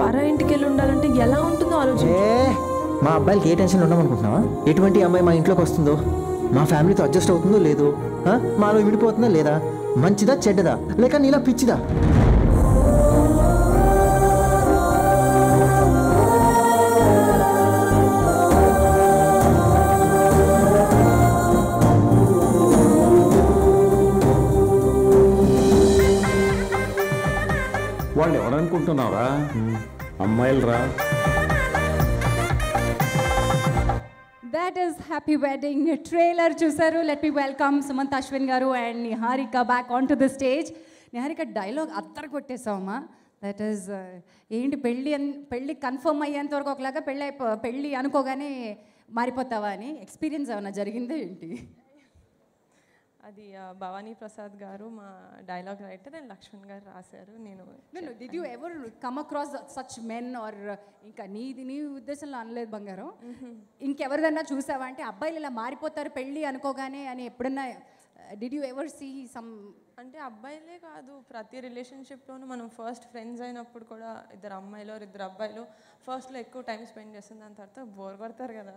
పరా ఇంటికి వెళ్ళి ఉండాలంటే ఎలా ఉంటుందో ఆలోచన మా అబ్బాయిలకి ఏ టెన్షన్ ఉండమనుకుంటున్నావా ఎటువంటి అమ్మాయి మా ఇంట్లోకి వస్తుందో? మా ఫ్యామిలీతో అడ్జస్ట్ అవుతుందో లేదో? మాలో విడిపోతుందా లేదా? మంచిదా చెడ్డదా? లేక నీలా పిచ్చిదా? వాళ్ళు ఎవరనుకుంటున్నావా అమ్మాయిలు రా that is happy wedding trailer చూసారు let me welcome Sumanth Ashwin garu and Niharika back on to the stage Niharika dialogue అత్తర కొట్టేసావమ్మా దట్ ఈస్ ఏంటి పెళ్ళి పెళ్ళి కన్ఫర్మ్ అయ్యేంత వరకు ఒకలాగా పెళ్ళి అయిపో పెళ్ళి అనుకోగానే మారిపోతావా అని ఎక్స్పీరియన్స్ ఏమైనా జరిగిందా ఏంటి? అది భవానీ ప్రసాద్ గారు మా dialogue writer and Lakshman garu రాశారు. నేను did you ever come across such men are ఇంకా నీది నీ ఉద్దేశంలో అనలేదు బంగారం. ఇంకెవరిదన్నా చూసావా? అంటే అబ్బాయిలు ఇలా మారిపోతారు పెళ్ళి అనుకోగానే అని ఎప్పుడన్నా did you ever see some అంటే అబ్బాయిలే కాదు ప్రతి రిలేషన్షిప్లోనూ మనం ఫస్ట్ ఫ్రెండ్స్ అయినప్పుడు కూడా ఇద్దరు అమ్మాయిలు ఇద్దరు అబ్బాయిలు ఫస్ట్లో ఎక్కువ టైం స్పెండ్ చేస్తుంది దాని తర్వాత బోర్ కొడతారు కదా.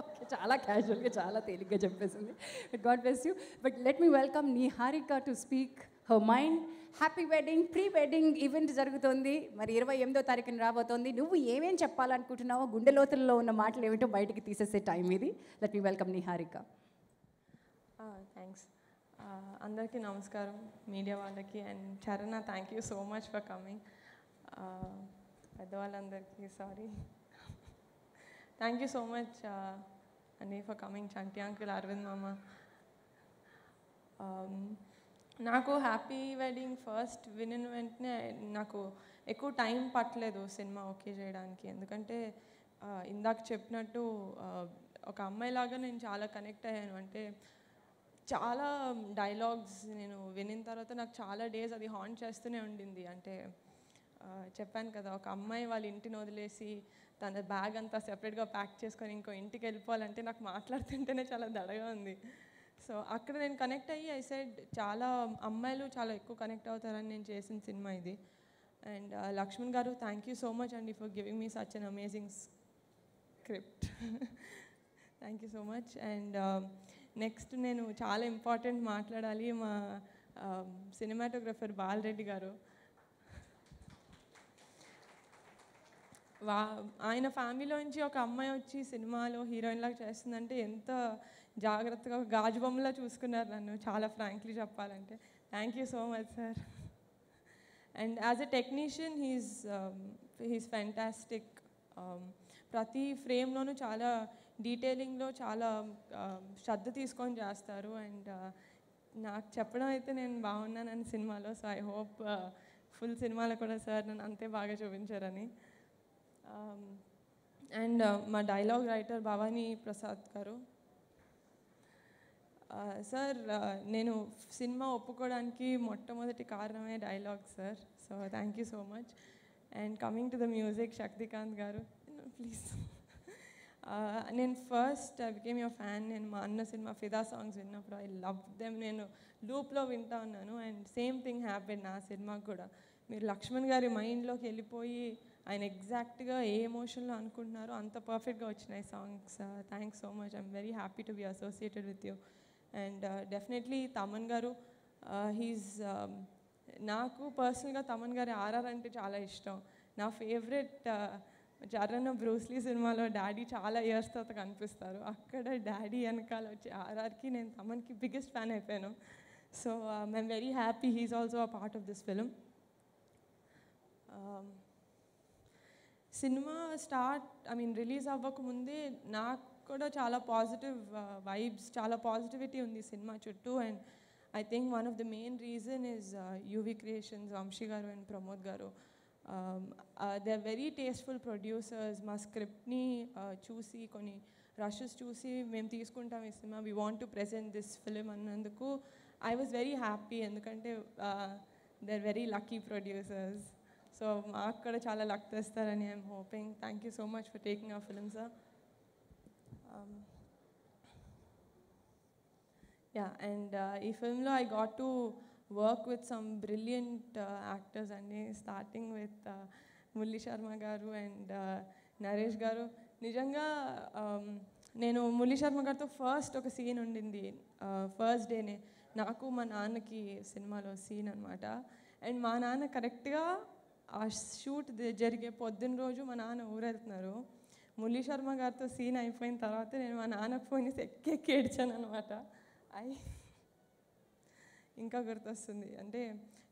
ఓకే చాలా క్యాజువల్గా చాలా తేలిగ్గా చెప్పేసింది. God bless you but let me welcome Niharika to speak her mind happy wedding pre wedding event జరుగుతుంది. మరి ఇరవై ఎనిమిదో తారీఖున రాబోతోంది. నువ్వు ఏమేం చెప్పాలనుకుంటున్నావో గుండె లోతుల్లో ఉన్న మాటలు ఏమిటో బయటికి తీసేసే టైం ఇది. Let me welcome Niharika thanks అందరికీ నమస్కారం మీడియా వాళ్ళకి. And Charan thank you so much for coming పెద్దవాళ్ళందరికీ sorry thank you so much అండి for coming Chanti uncle Arvind మామ నాకు హ్యాపీ వెడ్డింగ్ ఫస్ట్ వినిన వెంటనే నాకు ఎక్కువ టైం పట్టలేదు సినిమా ఓకే చేయడానికి. ఎందుకంటే ఇందాక చెప్పినట్టు ఒక అమ్మాయిలాగా నేను చాలా కనెక్ట్ అయ్యాను. అంటే చాలా డైలాగ్స్ నేను వినిన తర్వాత నాకు చాలా డేస్ అది హాంట్ చేస్తూనే ఉండింది. అంటే చెప్పాను కదా ఒక అమ్మాయి వాళ్ళ ఇంటిని వదిలేసి తన బ్యాగ్ అంతా సెపరేట్గా ప్యాక్ చేసుకొని ఇంకో ఇంటికి వెళ్ళిపోవాలంటే నాకు మాట్లాడుతుంటేనే చాలా దడగా ఉంది. సో అక్కడ నేను కనెక్ట్ అయ్యి ఐ సైడ్ చాలా అమ్మాయిలు చాలా ఎక్కువ కనెక్ట్ అవుతారని నేను చేసిన సినిమా ఇది. And Lakshman garu thank you so much అండి for giving me such an amazing script thank you so much and next నేను చాలా ఇంపార్టెంట్ మాట్లాడాలి మా సినిమాటోగ్రఫర్ బాలరెడ్డి గారు. వా ఆయన ఫ్యామిలీలో నుంచి ఒక అమ్మాయి వచ్చి సినిమాలో హీరోయిన్ లాగా చేస్తుందంటే ఎంత జాగ్రత్తగా ఒక గాజు బొమ్మలా చూసుకున్నారు నన్ను చాలా ఫ్రాంక్లీ చెప్పాలంటే. Thank you so much sir and as a technician he's he's fantastic ప్రతి ఫ్రేమ్లోనూ చాలా డీటెయిలింగ్లో చాలా um, శ్రద్ధ తీసుకొని చేస్తారు. అండ్ uh, నాకు చెప్పడం అయితే నేను బాగున్నానని సినిమాలో సో ఐ హోప్ ఫుల్ సినిమాలో కూడా సార్ నన్ను అంతే బాగా చూపించారని. అండ్ మా dialogue writer Bhavani Prasad garu. Sir నేను సినిమా ఒప్పుకోవడానికి మొట్టమొదటి కారణమే dialogue sir so thank you so much and coming to the music Sakthikanth garu. Please నేను first I became your fan నేను మా అన్న సినిమా ఫిదా సాంగ్స్ విన్నప్పుడు ఐ లవ్ దెమ్ నేను లూప్లో వింటా ఉన్నాను. అండ్ సేమ్ థింగ్ హ్యాపెన్ నా సినిమాకి కూడా. మీరు లక్ష్మణ్ గారి మైండ్లోకి వెళ్ళిపోయి ఆయన ఎగ్జాక్ట్గా ఏ ఎమోషన్లో అనుకుంటున్నారో అంత పర్ఫెక్ట్గా వచ్చినాయి songs thanks so much I'm very happy to be associated with you and definitely Thaman garu uh, he's um, నాకు పర్సనల్గా తమన్ గారి ఆర్ఆర్ అంటే చాలా ఇష్టం. నా ఫేవరెట్ చరణ్ బ్రూస్లీ సినిమాలో డాడీ చాలా ఇయర్స్ తర్వాత కనిపిస్తారు. అక్కడ డాడీ వెనకాల వచ్చి ఆర్ఆర్కి నేను తమన్కి బిగ్గెస్ట్ ఫ్యాన్ అయిపోయాను. So I'm very happy he's also a part of this film cinema start I mean release అవ్వకముందే నాకు కూడా చాలా పాజిటివ్ వైబ్స్ uh, చాలా పాజిటివిటీ ఉంది సినిమా చుట్టూ. And I think one of the main reason is UV Creations Vamsi garu and Pramod garu. They are very tasteful producers మా స్క్రిప్ట్ని uh, చూసి కొన్ని రషెస్ చూసి మేము తీసుకుంటాం ఈ cinema. We want to present this film అన్నందుకు ఐ వాజ్ వెరీ హ్యాపీ ఎందుకంటే they are very lucky producers so మాకు కూడా చాలా luck తెస్తారని I'm hoping thank you so much for taking a film sir ya and ఈ ఫిల్మ్లో I got to work with some brilliant actors అండి starting with Murali Sharma garu and uh, Naresh గారు. నిజంగా um, నేను మురళీ శర్మ గారితో first ఒక scene ఉండింది uh, first డేనే నాకు మా నాన్నకి సినిమాలో సీన్ అనమాట అండ్ మా నాన్న కరెక్ట్గా ఆ షూట్ జరిగే పొద్దున్న రోజు మా నాన్న ఊరెళ్తున్నారు. మురళీ శర్మ గారితో సీన్ అయిపోయిన తర్వాత నేను మా నాన్నకు ఫోన్ చేసి ఎక్కి ఎక్కి ఏడ్చాను అనమాట అయి ఇంకా గుర్తొస్తుంది. అంటే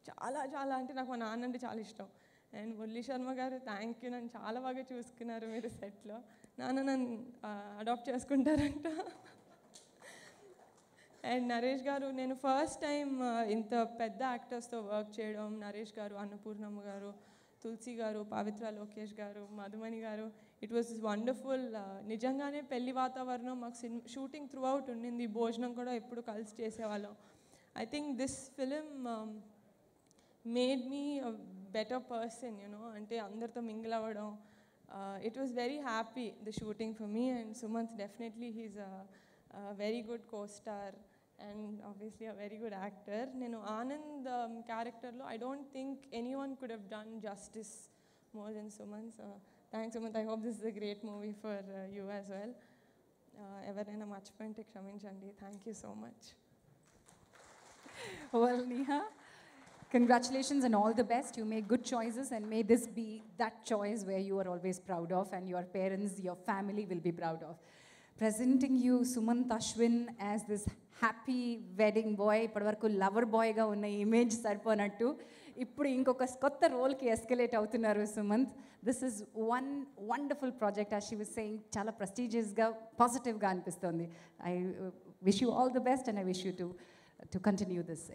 చాలా చాలా అంటే నాకు మా నాన్న అంటే చాలా ఇష్టం. అండ్ మురళీ శర్మ గారు థ్యాంక్ యూ నన్ను చాలా బాగా చూసుకున్నారు మీరు సెట్లో. నాన్న నన్ను అడాప్ట్ చేసుకుంటారంట. అండ్ నరేష్ గారు నేను ఫస్ట్ టైం ఇంత పెద్ద యాక్టర్స్తో వర్క్ చేయడం. నరేష్ గారు అన్నపూర్ణమ్మ గారు తులసి గారు పవిత్ర లోకేష్ గారు మధుమణి గారు. ఇట్ వాస్ వండర్ఫుల్ నిజంగానే పెళ్ళి వాతావరణం మాకు సినిమా షూటింగ్ త్రూ అవుట్ ఉండింది. భోజనం కూడా ఎప్పుడు కలిసి చేసేవాళ్ళం. I think this film made me better person you know అంటే అందరితో మింగిల్ అవ్వడం it was very happy the shooting for me and Sumanth definitely he's very good co star and obviously a very good actor నేను ఆనంద్ క్యారెక్టర్లో I don't think anyone could have done justice more than Sumanth thanks Sumanth I hope this is a great movie for you as well ఎవరైనా మర్చిపోయింటే క్షమించండి thank you so much Well, Neha, congratulations and all the best. You make good choices, and may this be that choice where you are always proud of, and your parents, your family will be proud of. Presenting you Sumant Ashwin as this happy wedding boy ఇప్పటివరకు lover బాయ్గా ఉన్న image సరిపోనట్టు ఇప్పుడు ఇంకొక కొత్త రోల్కి escalate అవుతున్నారు Sumanth this is one wonderful project uh she was saying చాలా ప్రెస్టీజియస్గా పాజిటివ్గా అనిపిస్తుంది I wish you all the best and I wish you to To continue this